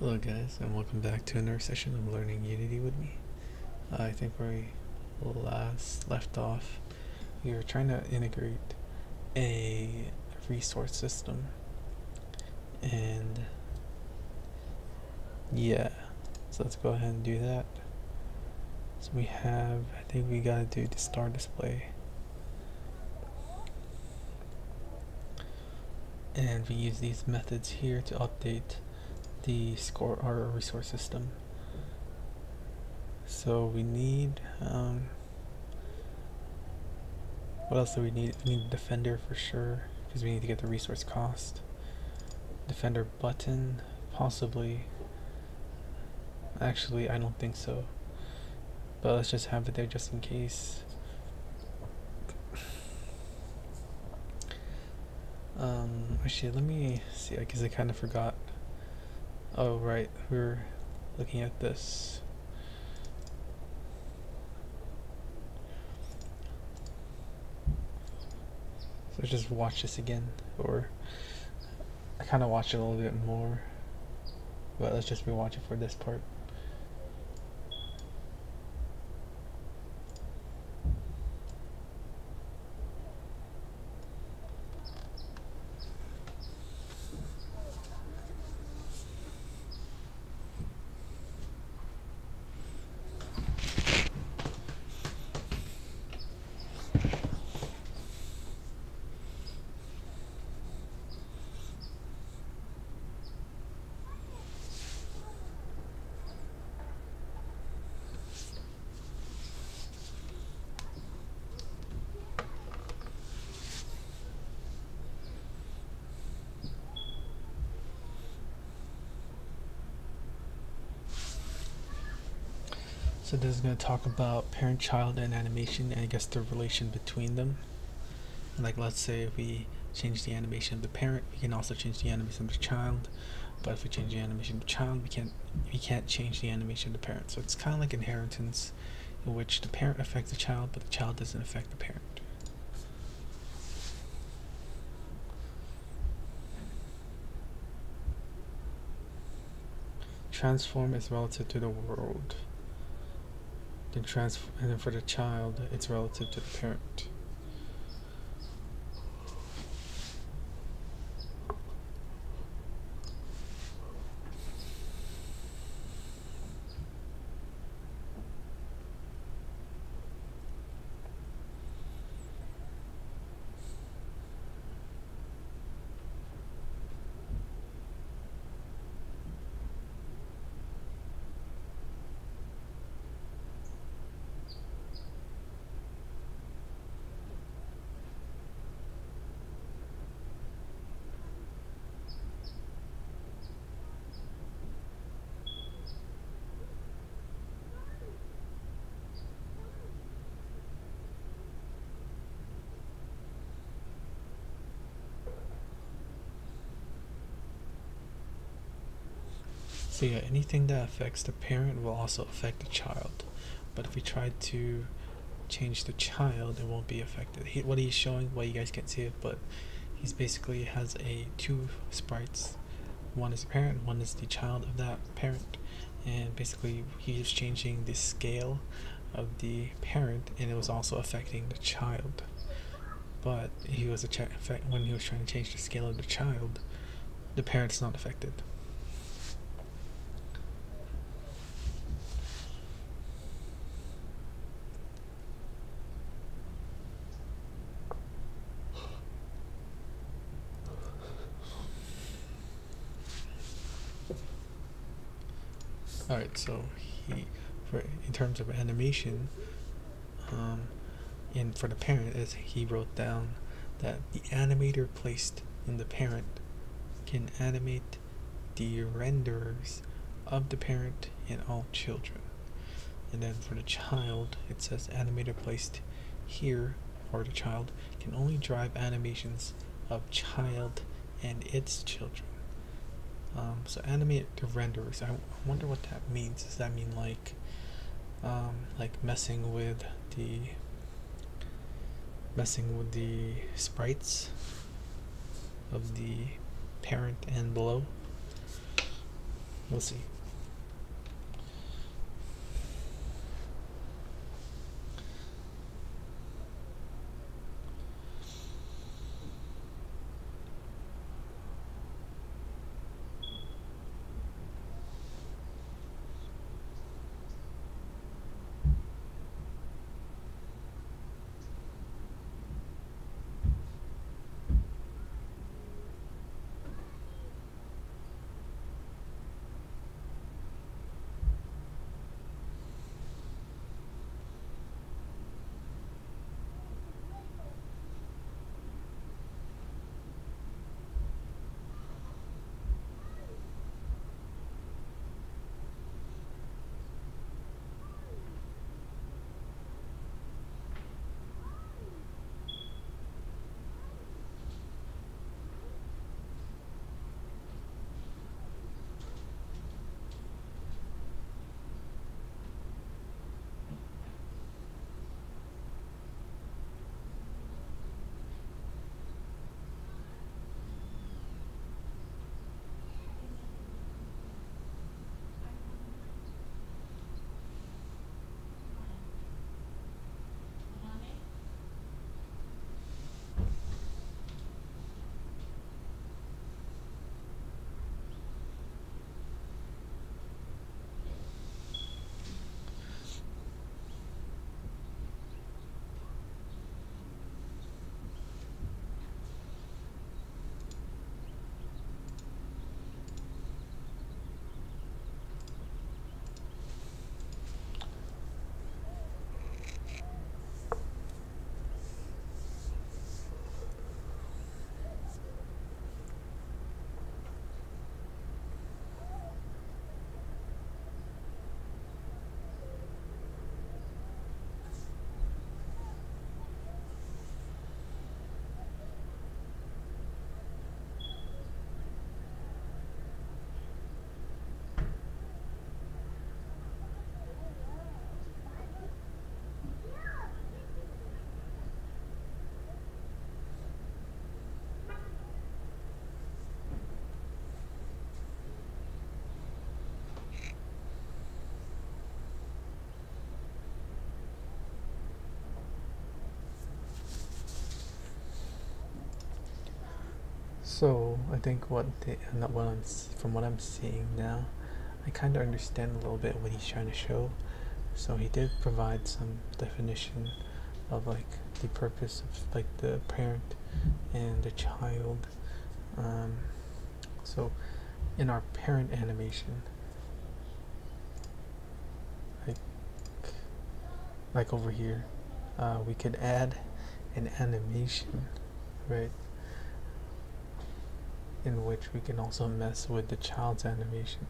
Hello guys and welcome back to another session of Learning Unity with me. Uh, I think where we last left off, we were trying to integrate a resource system and yeah, so let's go ahead and do that. So we have, I think we gotta do the star display. And we use these methods here to update the score our resource system. So we need um, what else do we need? We need defender for sure because we need to get the resource cost. Defender button, possibly. Actually, I don't think so. But let's just have it there just in case. Um, actually, let me see. I guess I kind of forgot Oh, right, we are looking at this. So just watch this again, or I kind of watch it a little bit more, but let's just rewatch it for this part. So this is going to talk about parent-child and animation and I guess the relation between them. Like let's say if we change the animation of the parent, we can also change the animation of the child. But if we change the animation of the child, we can't we can't change the animation of the parent. So it's kind of like inheritance, in which the parent affects the child, but the child doesn't affect the parent. Transform is relative to the world. Then transfer, and then for the child, it's relative to the parent. So yeah, anything that affects the parent will also affect the child. But if we try to change the child, it won't be affected. He, what he's showing, well you guys can't see it, but he's basically has a two sprites. One is the parent, one is the child of that parent. And basically he's changing the scale of the parent and it was also affecting the child. But he was a when he was trying to change the scale of the child, the parent's not affected. Alright, so he, for in terms of animation, um, and for the parent, as he wrote down that the animator placed in the parent can animate the renderers of the parent and all children. And then for the child, it says animator placed here for the child can only drive animations of child and its children. Um, so animate the renderers. I wonder what that means. Does that mean like, um, like messing with the, messing with the sprites of the parent and below? We'll see. So I think what the, not what I'm from what I'm seeing now, I kind of understand a little bit what he's trying to show. So he did provide some definition of like the purpose of like the parent and the child. Um, so in our parent animation, like like over here, uh, we could add an animation, right? In which we can also mess with the child's animation.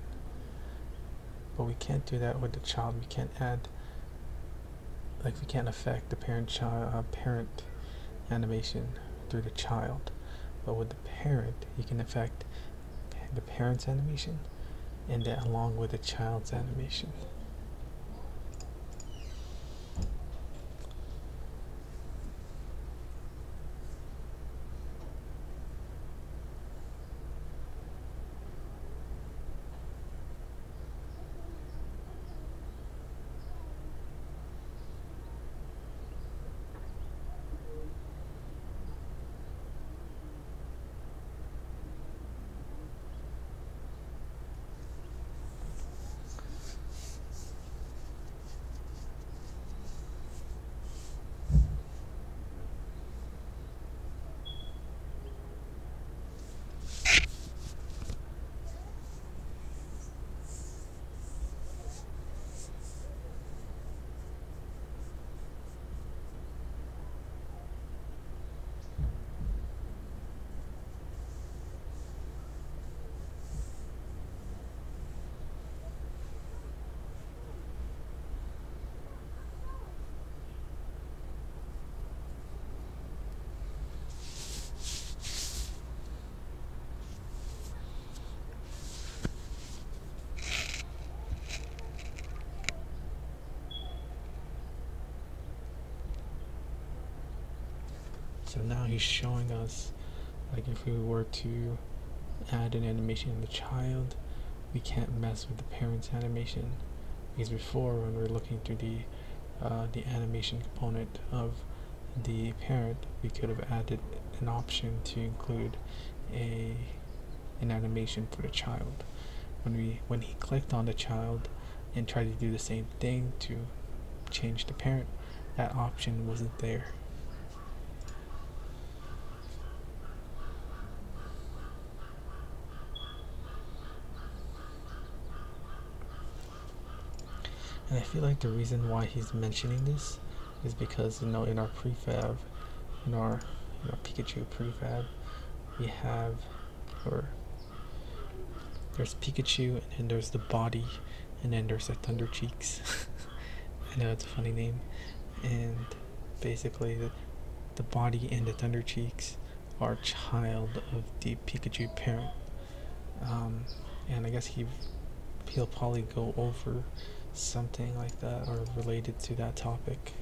But we can't do that with the child. We can't add, like we can't affect the parent-child uh, parent animation through the child. But with the parent, you can affect the parent's animation and that along with the child's animation. So now he's showing us like if we were to add an animation in the child, we can't mess with the parent's animation. Because before when we are looking through the uh, the animation component of the parent we could have added an option to include a an animation for the child. When we when he clicked on the child and tried to do the same thing to change the parent that option wasn't there And I feel like the reason why he's mentioning this is because you know in our prefab, in our, in our Pikachu prefab, we have or there's Pikachu and then there's the body and then there's the Thunder Cheeks. I know it's a funny name. And basically the, the body and the Thunder Cheeks are child of the Pikachu parent. Um, and I guess he he'll probably go over something like that or related to that topic.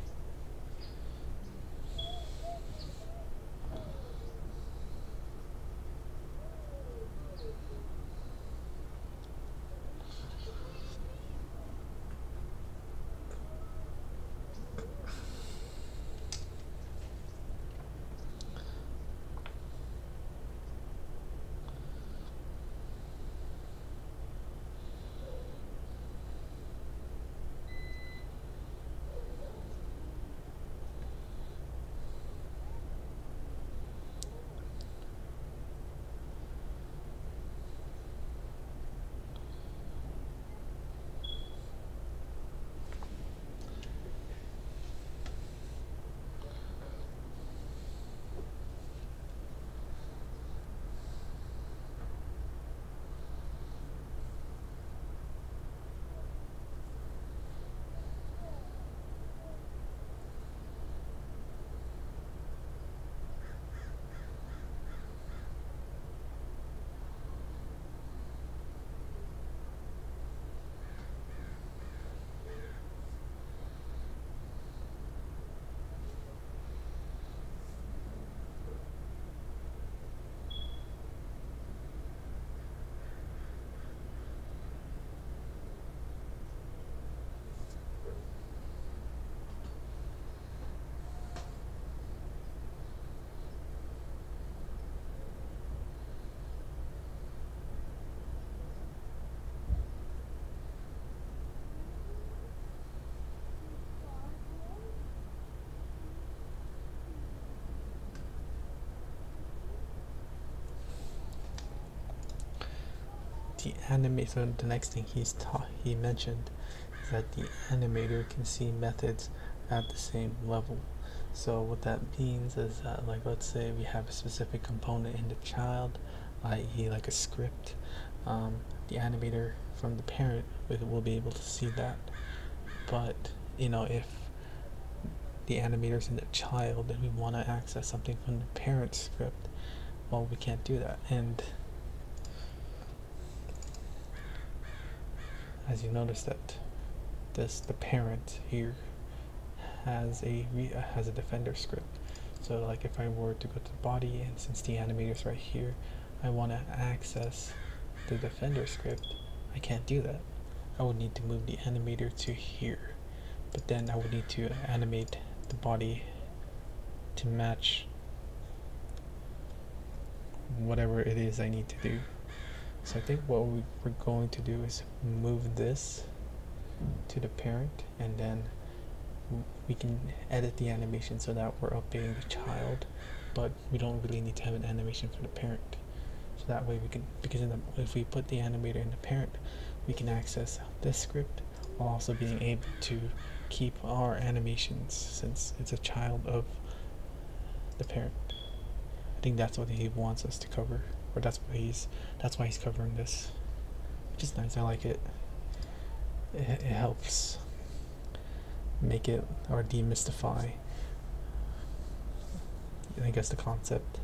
The animator the next thing he's taught he mentioned is that the animator can see methods at the same level. So what that means is that like let's say we have a specific component in the child i.e like a script um, the animator from the parent will be able to see that. But you know if the animators in the child and we want to access something from the parent script well we can't do that. And as you notice that this the parent here has a has a defender script. So like if I were to go to the body and since the animator is right here I want to access the defender script I can't do that. I would need to move the animator to here. But then I would need to animate the body to match whatever it is I need to do so I think what we, we're going to do is move this to the parent and then we can edit the animation so that we're updating the child but we don't really need to have an animation for the parent. So that way we can because the, if we put the animator in the parent we can access this script while also being able to keep our animations since it's a child of the parent. I think that's what he wants us to cover or that's why he's that's why he's covering this. Which is nice I like it. It, it helps make it or demystify I guess the concept.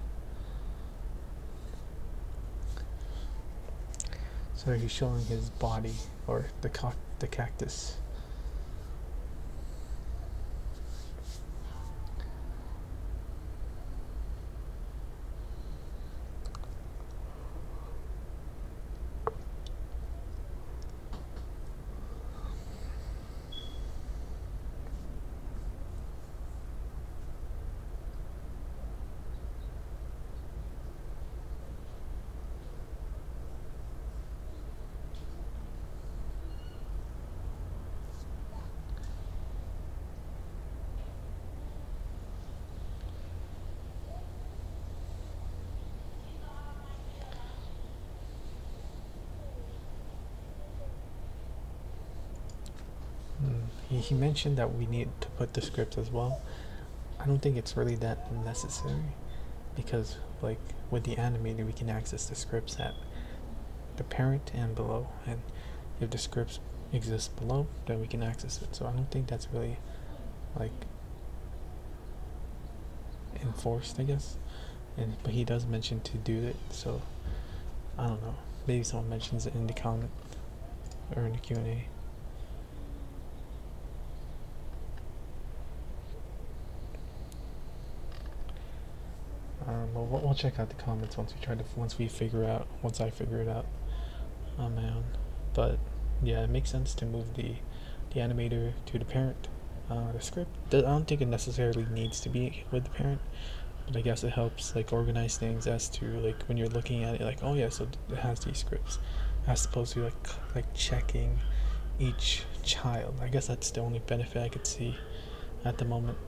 So he's showing his body or the the cactus he, mentioned that we need to put the scripts as well. I don't think it's really that necessary because like with the animator we can access the scripts at the parent and below. And if the scripts exist below then we can access it. So I don't think that's really like enforced I guess. And but he does mention to do it. So I don't know. Maybe someone mentions it in the comment or in the Q&A Um, well, we'll check out the comments once we try to once we figure out once I figure it out on my own. But yeah, it makes sense to move the the animator to the parent. Uh, the script I don't think it necessarily needs to be with the parent, but I guess it helps like organize things as to like when you're looking at it, like oh yeah, so it has these scripts, as opposed to like like checking each child. I guess that's the only benefit I could see at the moment.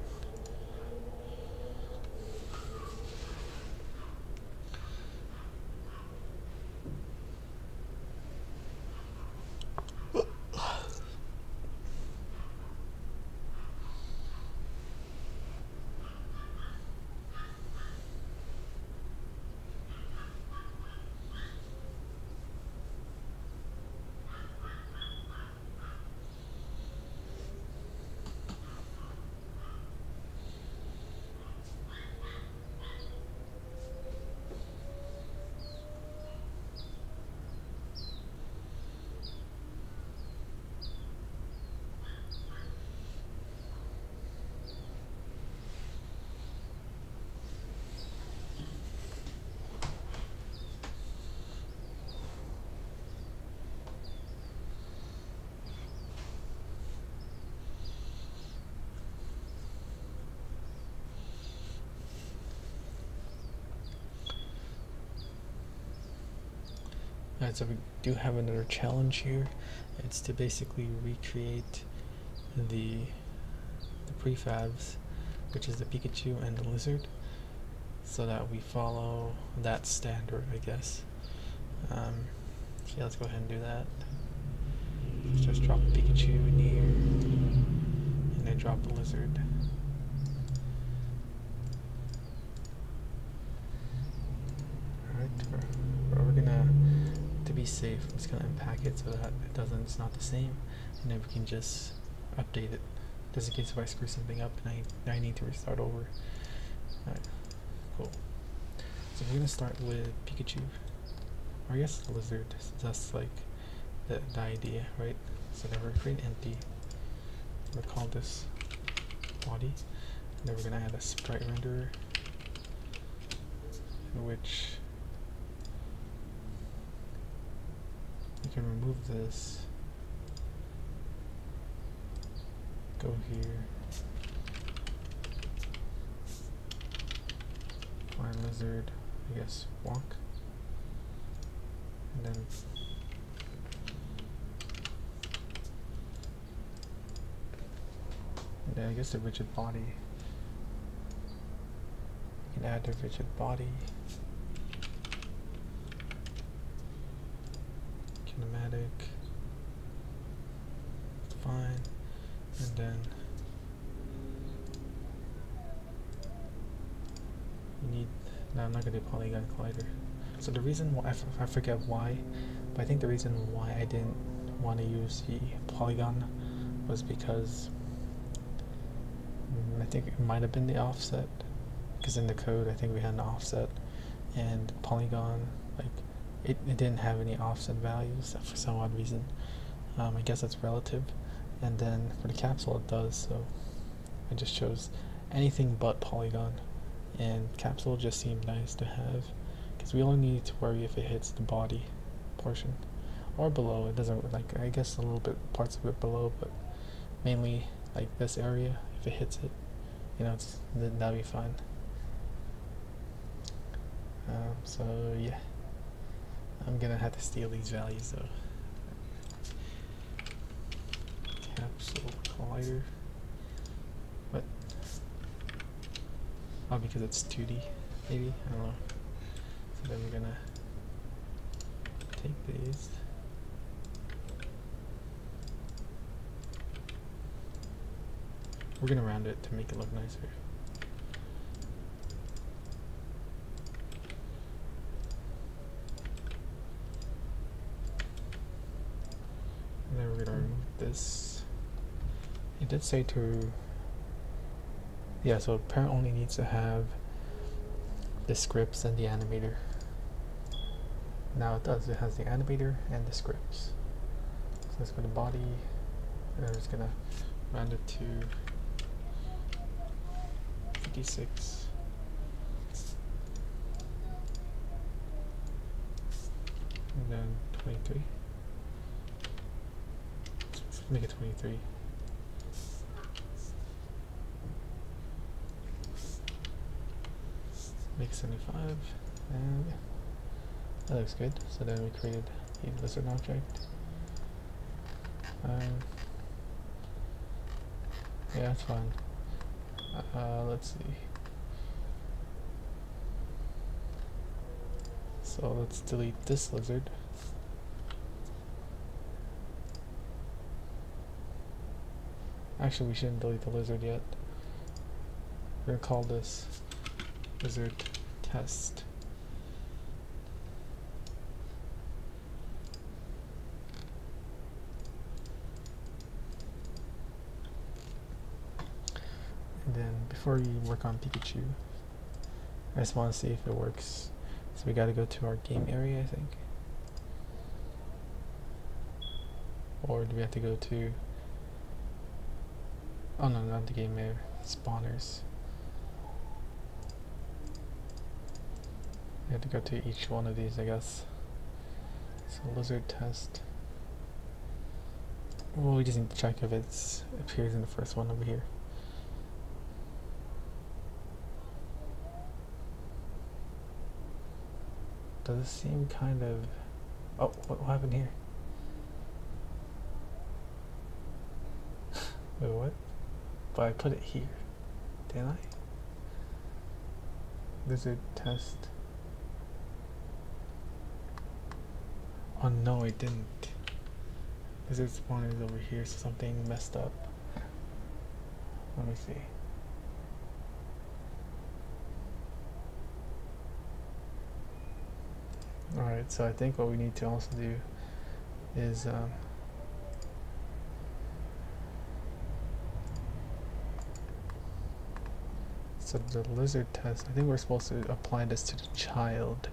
So we do have another challenge here. It's to basically recreate the the prefabs, which is the Pikachu and the lizard, so that we follow that standard, I guess. Um, yeah, let's go ahead and do that. Let's just drop Pikachu in here, and then drop the lizard. Alright, we're, we're gonna safe, I'm just gonna unpack it so that it doesn't, it's not the same, and then we can just update it, just in case if I screw something up and I, I need to restart over. Alright, cool. So we're gonna start with Pikachu, or I guess lizard, that's like the, the idea, right? So then we're going to create empty, we'll call this body, and then we're gonna add a sprite renderer, which can remove this. Go here. Find lizard I guess walk and then I guess the rigid body. You can add the rigid body It's fine. And then you need. No, I'm not gonna do polygon collider. So the reason why I, forget why, but I think the reason why I didn't want to use the polygon was because mm, I think it might have been the offset because in the code I think we had an offset and polygon like it, it didn't have any offset values for some odd reason. Um, I guess that's relative. And then for the capsule it does, so I just chose anything but polygon. And capsule just seemed nice to have because we only need to worry if it hits the body portion or below. It doesn't like I guess a little bit parts of it below, but mainly like this area. If it hits it, you know, it's, that'll be fine. Um, so yeah. I'm gonna have to steal these values though. Capsule collider. What? Oh, because it's 2D, maybe? I don't know. So then we're gonna take these. We're gonna round it to make it look nicer. And then we're gonna remove this. It did say to yeah, so parent only needs to have the scripts and the animator. Now it does, it has the animator and the scripts. So let's go to body, and I'm just gonna round it to 56. And then 23. Let's make it 23. Make 75 and that looks good. So then we created a lizard object. Um, yeah, that's fine. Uh, let's see. So let's delete this lizard. Actually, we shouldn't delete the lizard yet. We're gonna call this lizard test. And then before we work on Pikachu, I just want to see if it works. So we got to go to our game area, I think. Or do we have to go to... Oh no, not the game area. Spawners. We have to go to each one of these, I guess. So lizard test. Well, we just need to check if it appears in the first one over here. Does it seem kind of... Oh, what, what happened here? Wait, what? But I put it here. Didn't I? Lizard test. Oh no, it didn't. Lizard spawner is over here, so something messed up. Let me see. Alright, so I think what we need to also do is um, so the lizard test, I think we're supposed to apply this to the child.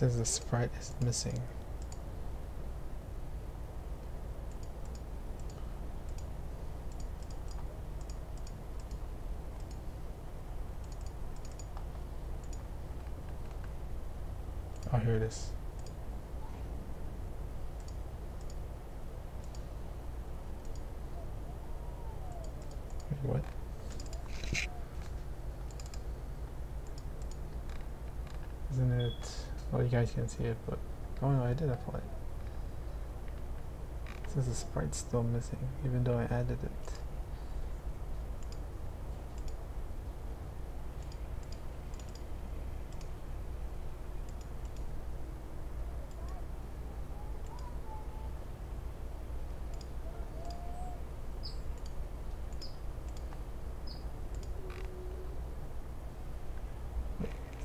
Says the sprite is missing. Oh, here it is. Wait, what? Isn't it? Well, you guys can't see it, but oh no, I did apply it. It says the sprite's still missing, even though I added it.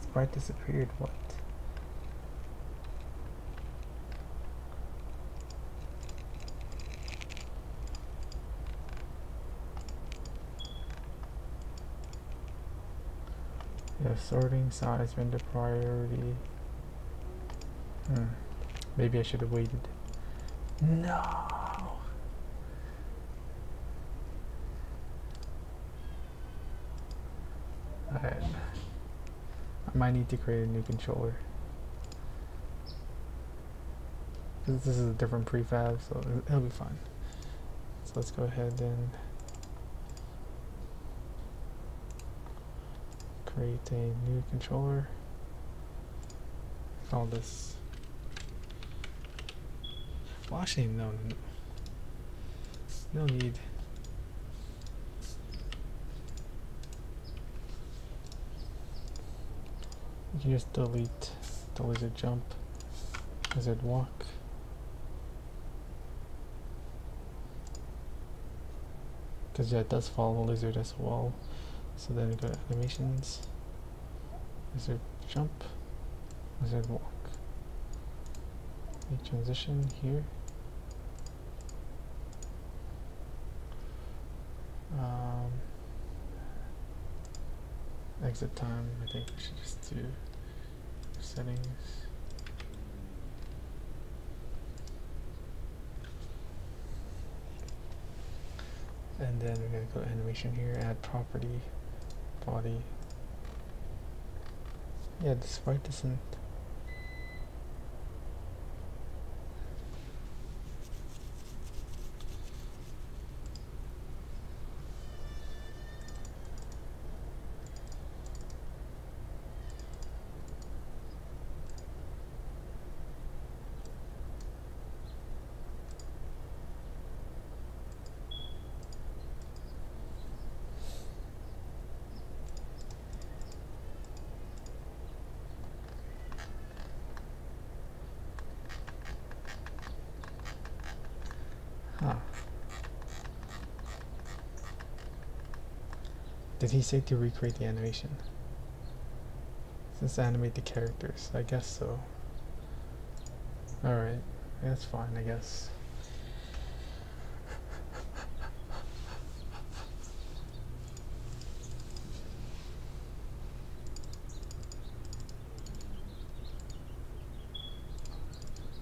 Sprite disappeared, what? Yeah, sorting, size, render priority. Hmm. Maybe I should have waited. No. Alright. I might need to create a new controller. This is a different prefab, so it'll be fine. So let's go ahead and create a new controller. Call this. Well, actually, no. n- No need. You can just delete the lizard jump, lizard walk. Because yeah, it does follow lizard as well. So then we go to animations, lizard jump, lizard walk. A transition here. Um, exit time, I think we should just do settings. And then we're gonna go animation here, add property, body. Yeah, this sprite doesn't Did he say to recreate the animation? Since animate the characters, I guess so. Alright, that's fine, I guess.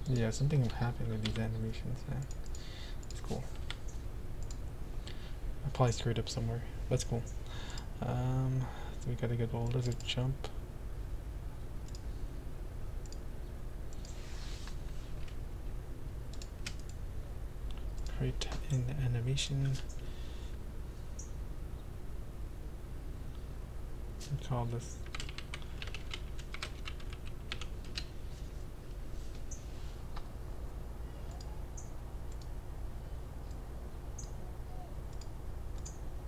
Yeah, something happened with these animations, man. It's cool. I probably screwed up somewhere. That's cool. Um, we gotta get old lizard jump. Create in animation. We call this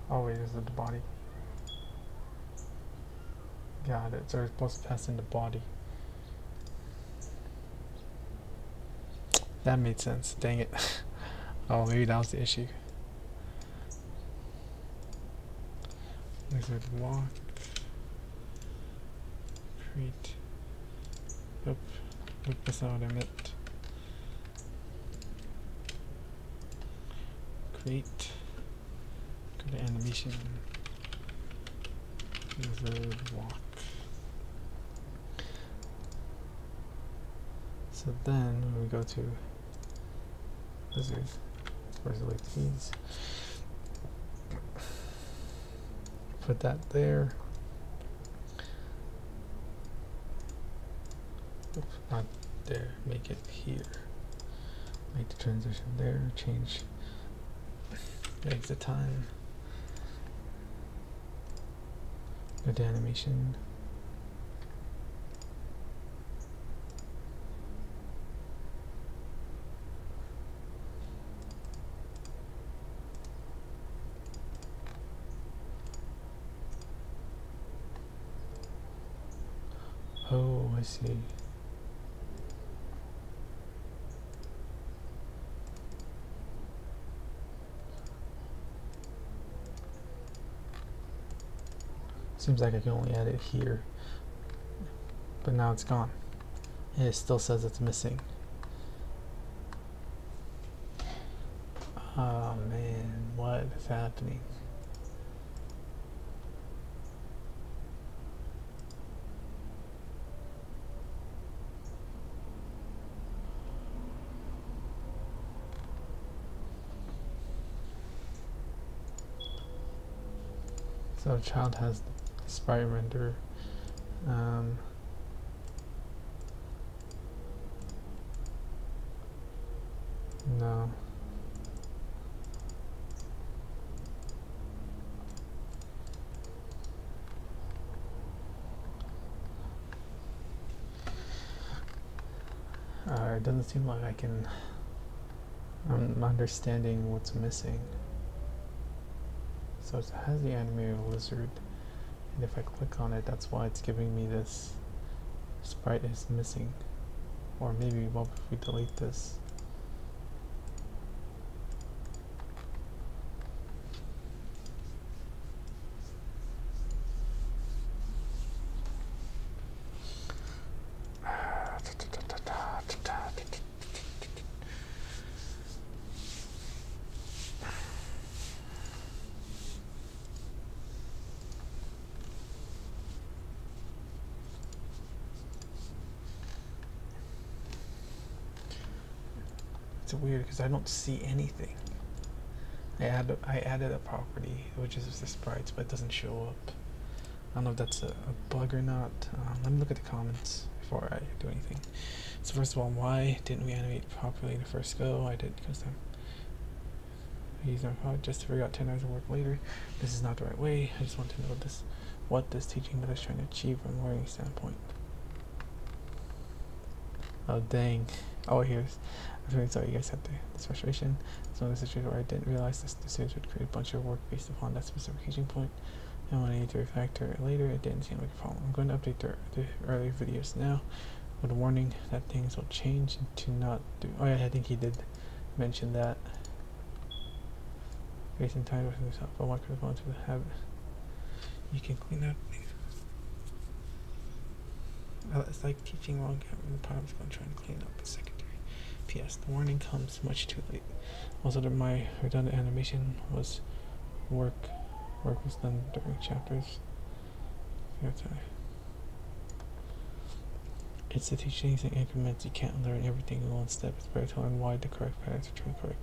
Oh wait, is it the body? So it's supposed to pass in the body. That made sense. Dang it. oh, maybe that was the issue. Lizard walk. Create. Yep. Look, that's not what I meant. Create. Go to animation. Lizard walk. So then we go to the like keys? Put that there. Oops, not there. Make it here. Make the transition there. Change the exit time. Go to animation. Oh, I see. Seems like I can only add it here. But now it's gone. And it still says it's missing. Oh man, what is happening? So child has sprite render. Um, no. Uh, it doesn't seem like I can I'm understanding what's missing. So it has the animated lizard, and if I click on it, that's why it's giving me this sprite is missing. Or maybe what if we delete this? It's weird because I don't see anything. I added I added a property which is the sprites, but it doesn't show up. I don't know if that's a, a bug or not. Um, let me look at the comments before I do anything. So first of all, why didn't we animate properly the first go? I did because I'm code just to figure out 10 hours of work later. This is not the right way. I just want to know this what this teaching method is trying to achieve from a learning standpoint. Oh dang. Oh here's I'm really sorry you guys had the, this frustration. It's one of the situations where I didn't realize this students would create a bunch of work based upon that specific teaching point. And when I need to refactor it later, it didn't seem like a problem. I'm going to update the, the earlier videos now with a warning that things will change to not do. Oh yeah, I think he did mention that. Based Wasting time with himself, have gone to the habit? You can clean up. It's like teaching wrong. I'm going to try and clean up a second. P.S. The warning comes much too late. Also, that my redundant animation was work. Work was done during chapters. It's the teachings in increments. You can't learn everything in one step. It's better to learn why the correct patterns are truly correct.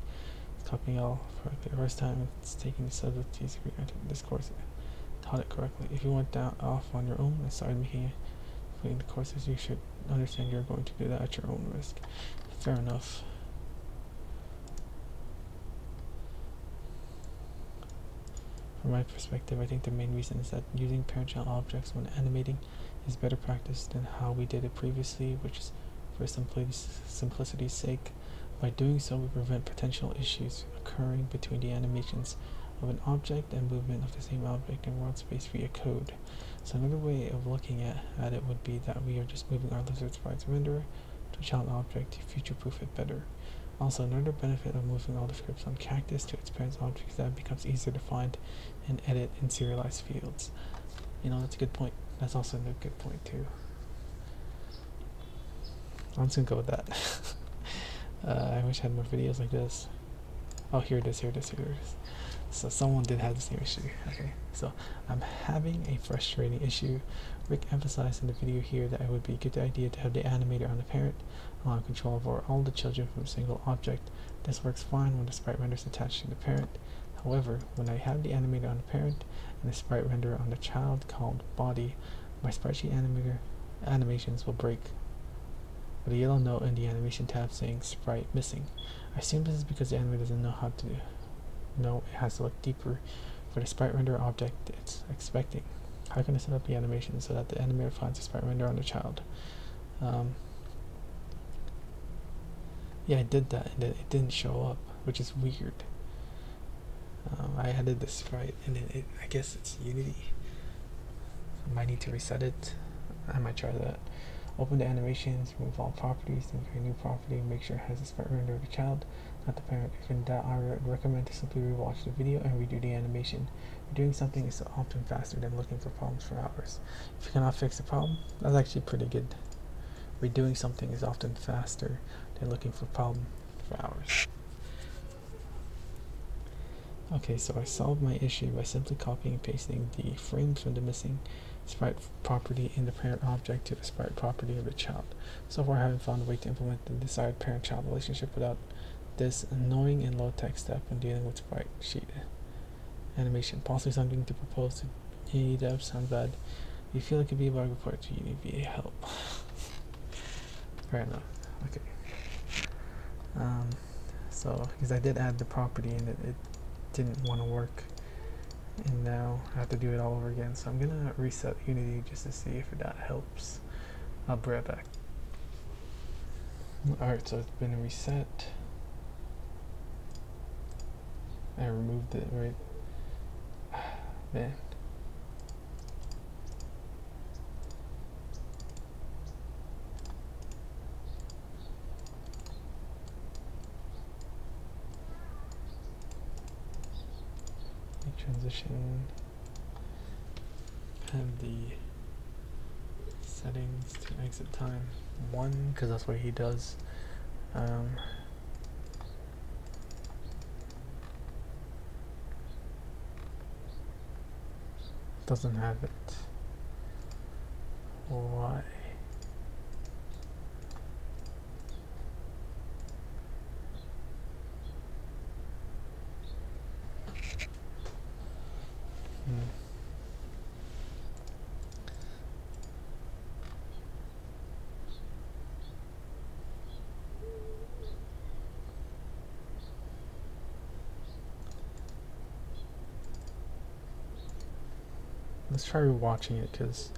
It's copying all for the first time. It's taking the subtleties of this course. Taught it correctly. If you went down off on your own and started making it, the courses, you should understand you're going to do that at your own risk. Fair enough. From my perspective, I think the main reason is that using parent-child objects when animating is better practice than how we did it previously, which is for simplicity's sake. By doing so, we prevent potential issues occurring between the animations of an object and movement of the same object in world space via code. So another way of looking at, at it would be that we are just moving our lizard sprites renderer child object to future-proof it better. Also, another benefit of moving all the scripts on Cactus to its parent object is that it becomes easier to find and edit in serialized fields. You know, that's a good point. That's also a good point too. I'm just gonna go with that. uh, I wish I had more videos like this. Oh, here it is, here it is, here it is. So someone did have the same issue. Okay, so I'm having a frustrating issue. Rick emphasized in the video here that it would be a good idea to have the animator on the parent, allow control over all the children from a single object. This works fine when the sprite render is attached to the parent. However, when I have the animator on the parent and the sprite render on the child called body, my sprite animator animations will break with a yellow note in the animation tab saying sprite missing. I assume this is because the animator doesn't know how to no, it has to look deeper for the sprite render object it's expecting. How can I set up the animation so that the animator finds the sprite render on the child? Um, yeah, I did that and it, didn't show up, which is weird. Um, I added the sprite and it, it, I guess it's Unity. I might need to reset it. I might try that. Open the animations, remove all properties, then create a new property, make sure it has the sprite render of the child not the parent. If in doubt, I would recommend to simply rewatch the video and redo the animation. Doing something is often faster than looking for problems for hours. If you cannot fix the problem, that's actually pretty good. Redoing something is often faster than looking for problem for hours. Okay, so I solved my issue by simply copying and pasting the frames from the missing sprite property in the parent object to the sprite property of the child. So far I haven't found a way to implement the desired parent-child relationship without this annoying and low tech step when dealing with sprite sheet animation. Possibly something to propose to Unity devs. Sounds bad. You feel it could be a bug report to Unity VA help. Fair enough. Okay. Um, so, because I did add the property and it, it didn't want to work. And now I have to do it all over again. So I'm going to reset Unity just to see if that helps. I'll be right back. Alright, so it's been reset. I removed it, right? Man. transition and the settings to exit time one because that's what he does um, doesn't have it. Why Hmm. Let's try watching it because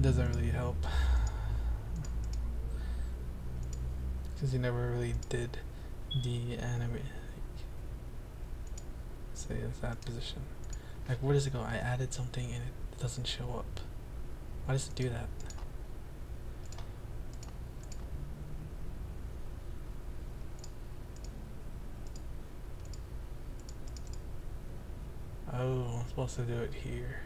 it doesn't really help because he never really did the anime say it's that position like where does it go I added something and it doesn't show up Why does it do that? Oh, I'm supposed to do it here.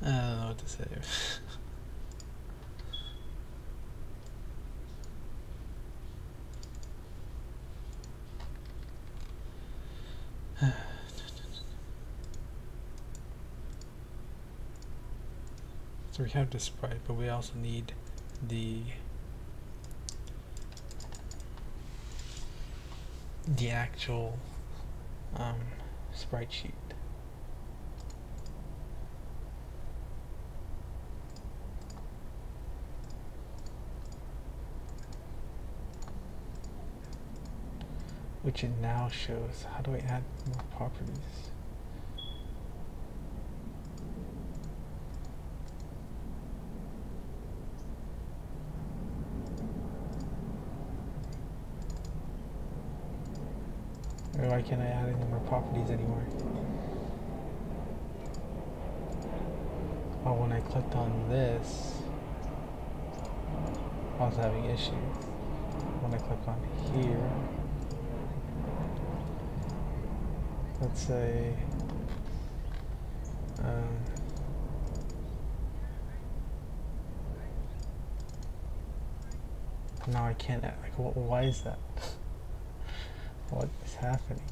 I don't know what to say. So we have the sprite, but we also need the the actual um, sprite sheet. which it now shows. How do I add more properties? Or why can't I add any more properties anymore? Oh, when I clicked on this, I was having issues. When I click on here, let's say um, now I can't like wh why is that what happening.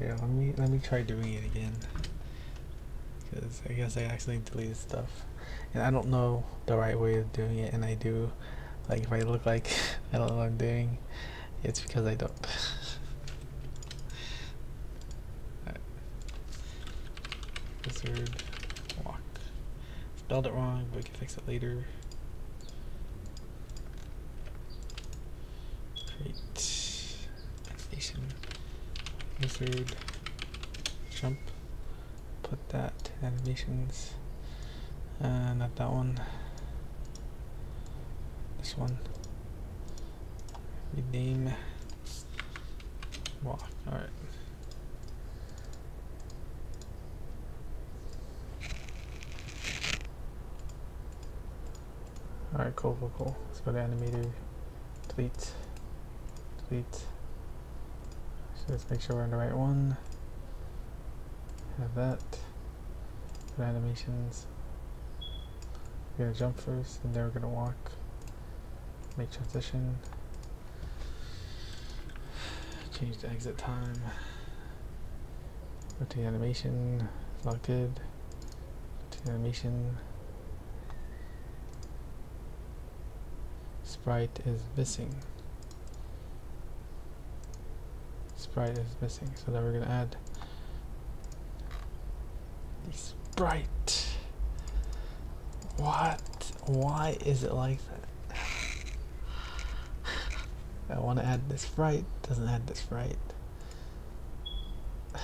Yeah let me let me try doing it again. Because I guess I accidentally deleted stuff. And I don't know the right way of doing it and I do like if I look like I don't know what I'm doing it's because I don't. Wizard spelled it wrong but we can fix it later create animation wizard jump put that animations uh, not that one. This one. Rename walk. Alright. Alright, cool, cool, cool. Let's go to animator. Delete. Delete. So let's make sure we're on the right one. Have that. Animations. We're gonna jump first, and then we're gonna walk. Make transition. Change the exit time. Rotate animation. Not good. Rotate animation. Sprite is missing. Sprite is missing, so then we're gonna add the sprite. What? Why is it like that? I want to add this sprite, doesn't add this sprite.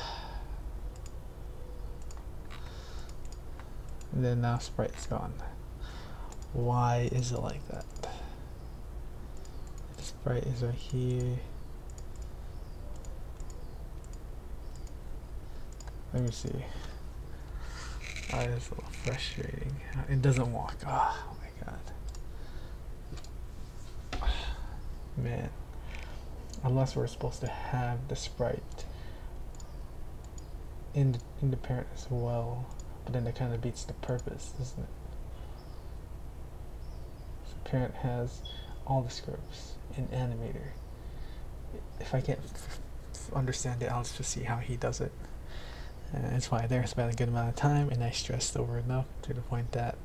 And then now sprite's gone. Why is it like that? Sprite is right here. Let me see. Ah, oh, it's a little frustrating. It doesn't walk. Ah, oh, my god. Man. Unless we're supposed to have the sprite in the, in the parent as well. But then it kind of beats the purpose, doesn't it? So parent has all the scripts in animator. If I can't understand it, I'll just see how he does it. And that's why there spent a good amount of time and I stressed over enough to the point that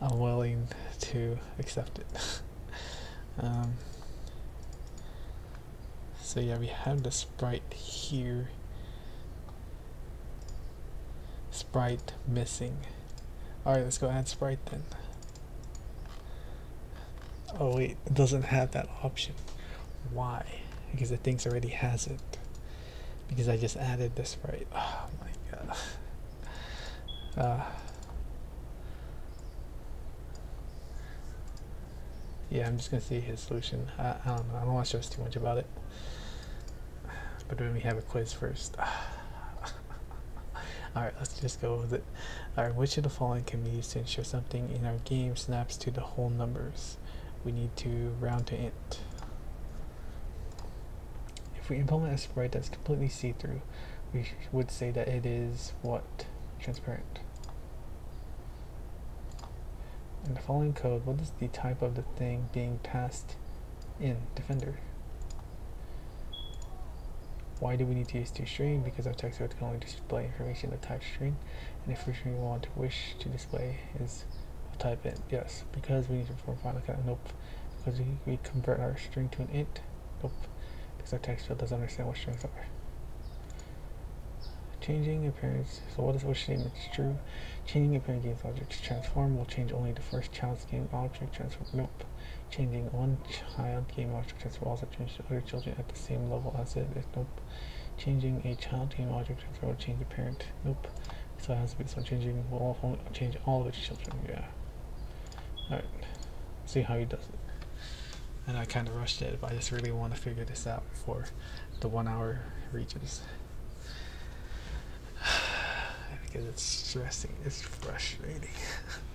I'm willing to accept it. um, so yeah, we have the sprite here. Sprite missing. Alright, let's go add sprite then. Oh wait, it doesn't have that option. Why? because it thinks already has it. Because I just added this right. Oh my god. Uh, yeah, I'm just gonna see his solution. I, I don't know. I don't want to stress too much about it. But when we have a quiz first. Alright, let's just go with it. Alright, which of the following can be used to ensure something in our game snaps to the whole numbers? We need to round to int. If we implement a sprite that's completely see-through, we would say that it is what? Transparent. In the following code, what is the type of the thing being passed in Defender? Why do we need to use toString? Because our text code can only display information in the type string, and if we want to wish to display is type int. Yes, because we need to perform final count. Nope. Because we, we convert our string to an int. Nope. Because our text field doesn't understand what strings are. Changing appearance. So what is which statement is true? Changing appearance games object to transform will change only the first child's game object transform. Nope. Changing one child game object transform also change the other children at the same level as it. Nope. Changing a child game object transform will change the parent. Nope. So it has to be so changing will change all of its children. Yeah. Alright. See how he does it. And I kind of rushed it, but I just really want to figure this out before the one hour reaches because it's stressing, it's frustrating.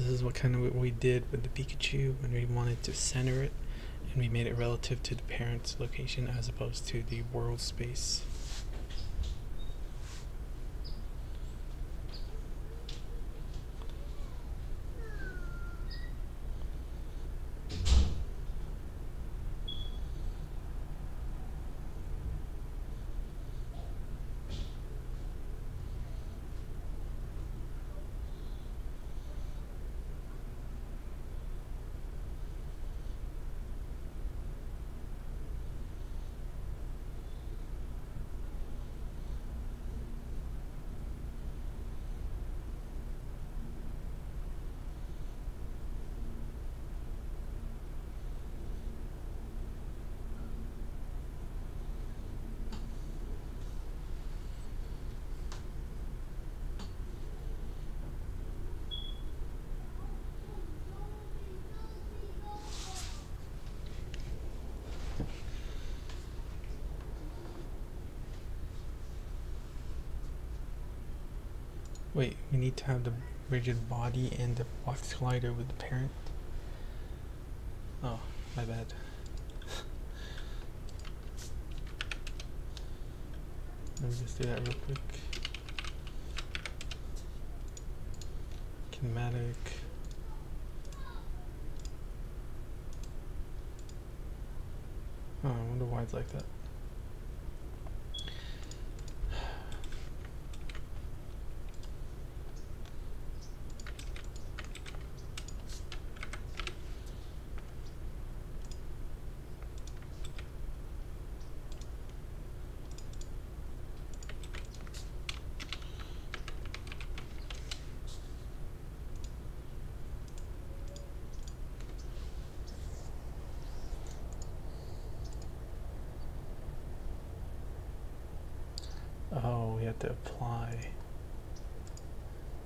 this is what kind of what we did with the Pikachu when we wanted to center it and we made it relative to the parent's location as opposed to the world space. Wait, we need to have the rigid body and the box collider with the parent. Oh, my bad. Let me just do that real quick. Kinematic. Oh, I wonder why it's like that. Oh, we have to apply.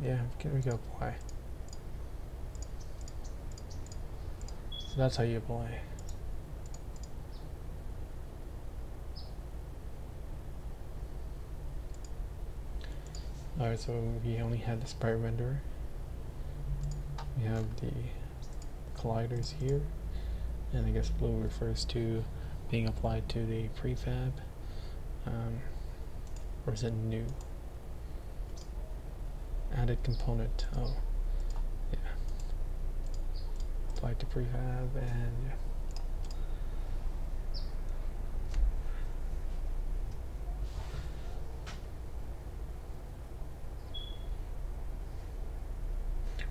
Yeah, can we go apply? So that's how you apply. Alright, so we only had the sprite renderer. We have the colliders here. And I guess blue refers to being applied to the prefab. Um, or is it new? Added component. Oh, yeah. Applied to prefab and yeah.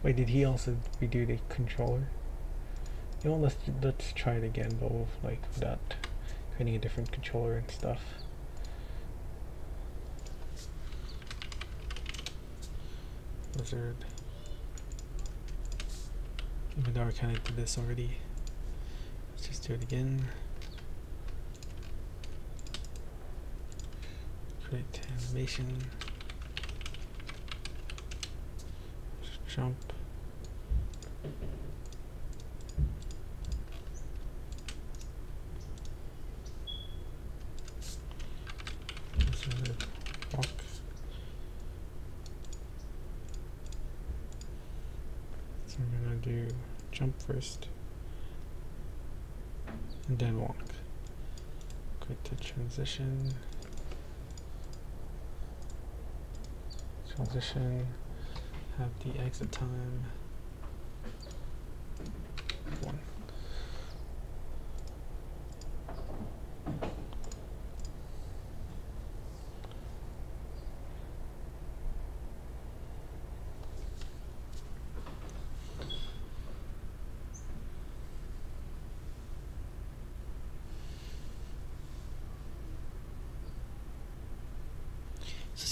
Wait, did he also redo the controller? You know, let's let's try it again, but with, like without creating a different controller and stuff. Wizard. Even though I kind of did this already, let's just do it again. Create animation. Just jump. Wizard walk. So I'm gonna do jump first and then walk. Quit to transition. Transition. Have the exit time. One.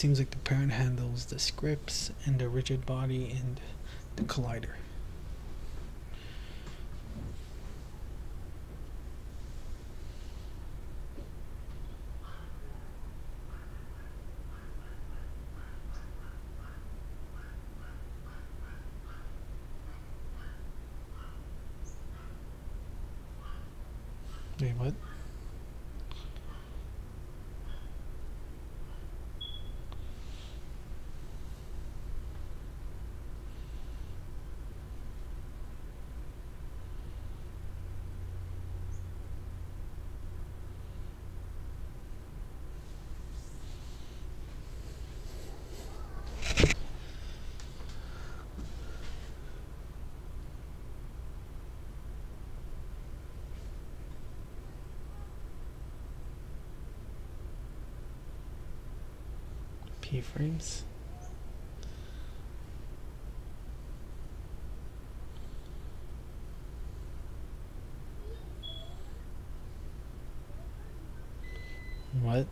Seems like the parent handles the scripts and the rigid body and the collider. Wait, what? Keyframes. What?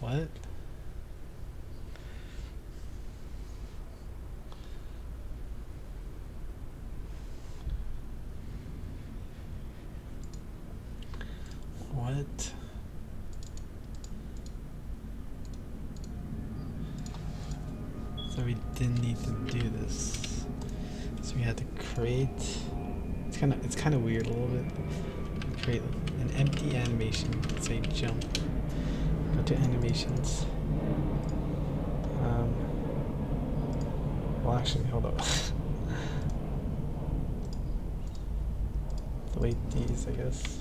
What? What? So we didn't need to do this. So we had to create It's kind of it's kind of weird a little bit. Create an empty animation. Say jump. Go to animations. Um, well, actually, hold up. Delete these, I guess.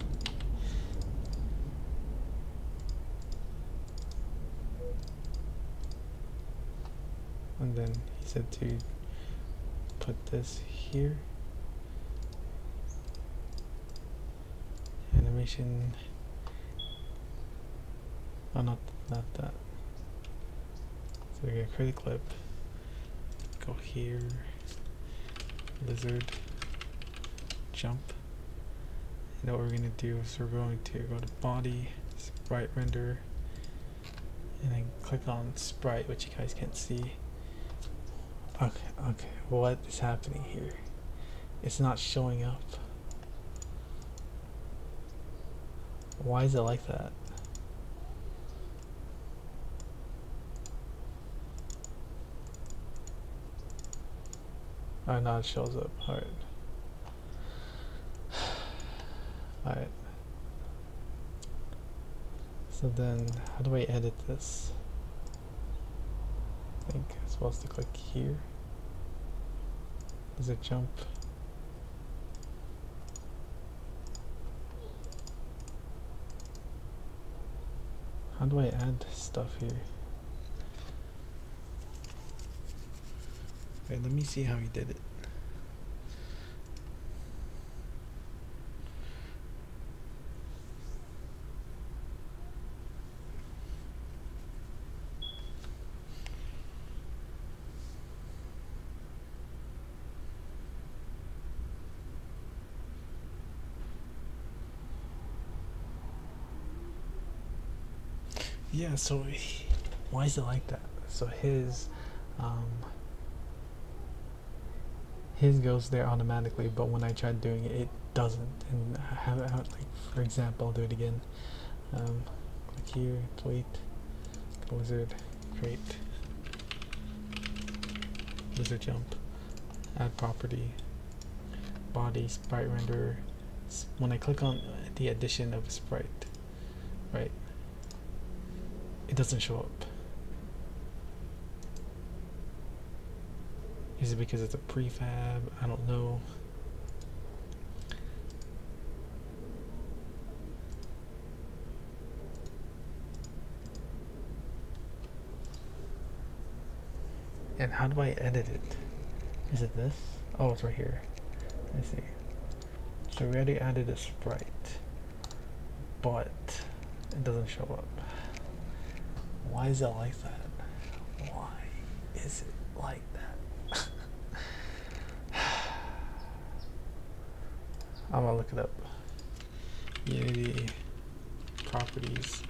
And then he said to put this here. Animation. Oh, not not that. So we're gonna create a clip. Go here. Lizard. Jump. And what we're gonna do is we're going to go to body, sprite render, and then click on sprite, which you guys can't see. Okay, okay, what is happening here? It's not showing up. Why is it like that? Oh, now it shows up. Alright. Alright. So then, how do I edit this? I think I'm supposed to click here. Does it jump? How do I add stuff here? Wait, let me see how he did it. Yeah, so he, why is it like that? So his um, his goes there automatically, but when I tried doing it, it doesn't. And I have it out, like for example, I'll do it again. Um, click here, tweet, wizard, create, wizard jump, add property, body, sprite render. When I click on the addition of a sprite, right, it doesn't show up. Is it because it's a prefab? I don't know. And how do I edit it? Is it this? Oh, it's right here. I see. So we already added a sprite, but it doesn't show up. Why is it like that? Why is it like that? I'm gonna look it up. Unity properties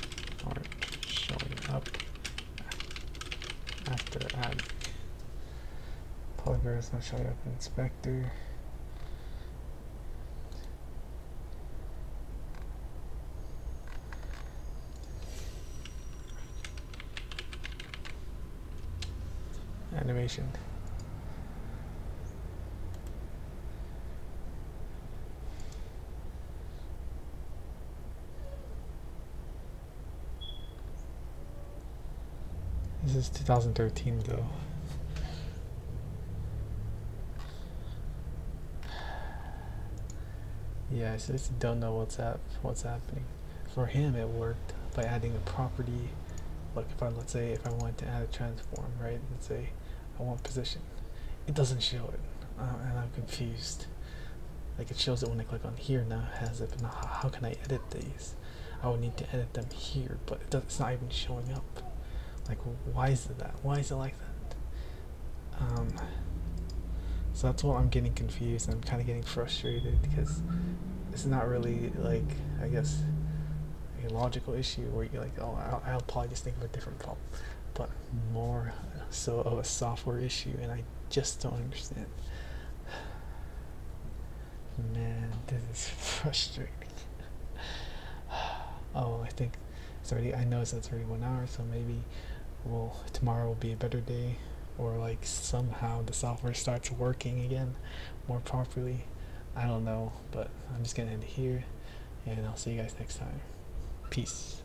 aren't showing up after add. Polygon is not showing up in inspector. Animation. This is 2013 though. Yeah, I just don't know what's up, what's happening. For him, it worked by adding a property. Like if I let's say if I wanted to add a transform, right? Let's say I want position. It doesn't show it, uh, and I'm confused. Like it shows it when I click on here now. It has it, but now how, how can I edit these? I would need to edit them here, but it does, it's not even showing up. Like why is it that? Why is it like that? Um, so that's why I'm getting confused. And I'm kind of getting frustrated because it's not really like I guess a logical issue where you're like, oh, I'll, I'll probably just think of a different problem, but more so of a software issue, and I just don't understand. Man, this is frustrating. oh, I think it's already. I know it's already one hour, so maybe well tomorrow will be a better day, or like somehow the software starts working again more properly. I don't know, but I'm just gonna end here, and I'll see you guys next time. Peace.